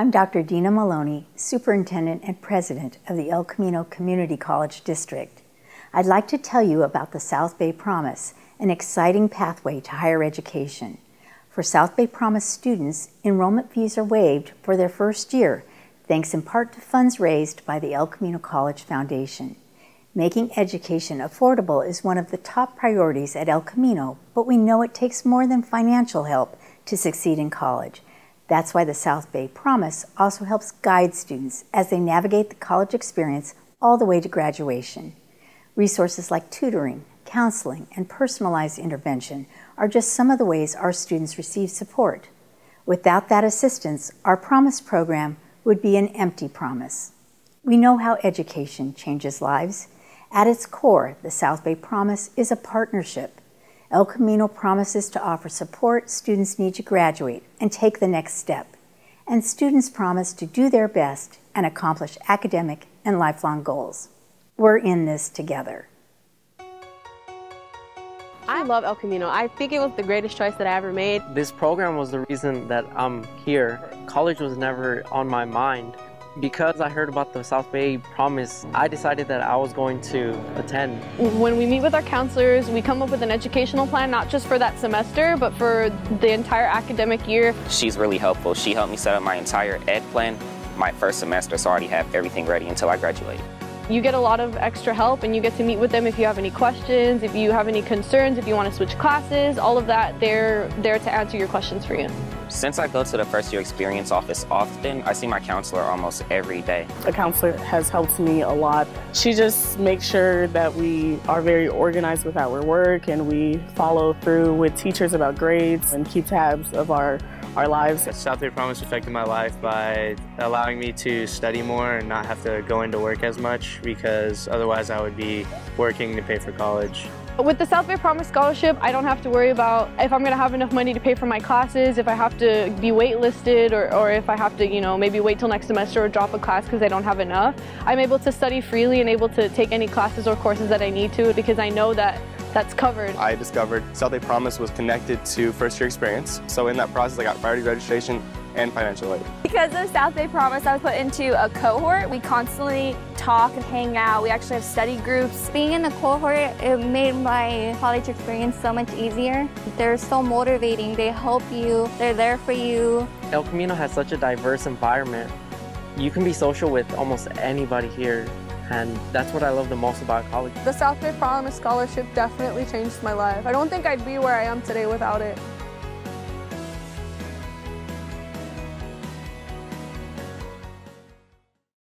I'm Dr. Dena Maloney, Superintendent and President of the El Camino Community College District. I'd like to tell you about the South Bay Promise, an exciting pathway to higher education. For South Bay Promise students, enrollment fees are waived for their first year, thanks in part to funds raised by the El Camino College Foundation. Making education affordable is one of the top priorities at El Camino, but we know it takes more than financial help to succeed in college. That's why the South Bay Promise also helps guide students as they navigate the college experience all the way to graduation. Resources like tutoring, counseling, and personalized intervention are just some of the ways our students receive support. Without that assistance, our Promise program would be an empty promise. We know how education changes lives. At its core, the South Bay Promise is a partnership. El Camino promises to offer support students need to graduate and take the next step. And students promise to do their best and accomplish academic and lifelong goals. We're in this together. I love El Camino. I think it was the greatest choice that I ever made. This program was the reason that I'm here. College was never on my mind. Because I heard about the South Bay Promise, I decided that I was going to attend. When we meet with our counselors, we come up with an educational plan, not just for that semester, but for the entire academic year. She's really helpful. She helped me set up my entire ed plan my first semester, so I already have everything ready until I graduate. You get a lot of extra help and you get to meet with them if you have any questions, if you have any concerns, if you want to switch classes, all of that, they're there to answer your questions for you. Since I go to the first year experience office often, I see my counselor almost every day. A counselor has helped me a lot. She just makes sure that we are very organized with our work and we follow through with teachers about grades and keep tabs of our our lives. South Bay Promise affected my life by allowing me to study more and not have to go into work as much because otherwise I would be working to pay for college. With the South Bay Promise Scholarship, I don't have to worry about if I'm going to have enough money to pay for my classes, if I have to be waitlisted, or, or if I have to, you know, maybe wait till next semester or drop a class because I don't have enough. I'm able to study freely and able to take any classes or courses that I need to because I know that that's covered. I discovered South Bay Promise was connected to first year experience. So in that process, I got priority registration and financial aid. Because of South Bay Promise, I was put into a cohort. We constantly talk and hang out. We actually have study groups. Being in the cohort, it made my college experience so much easier. They're so motivating. They help you. They're there for you. El Camino has such a diverse environment. You can be social with almost anybody here and that's what I love the most about college. The South Bay Promise Scholarship definitely changed my life. I don't think I'd be where I am today without it.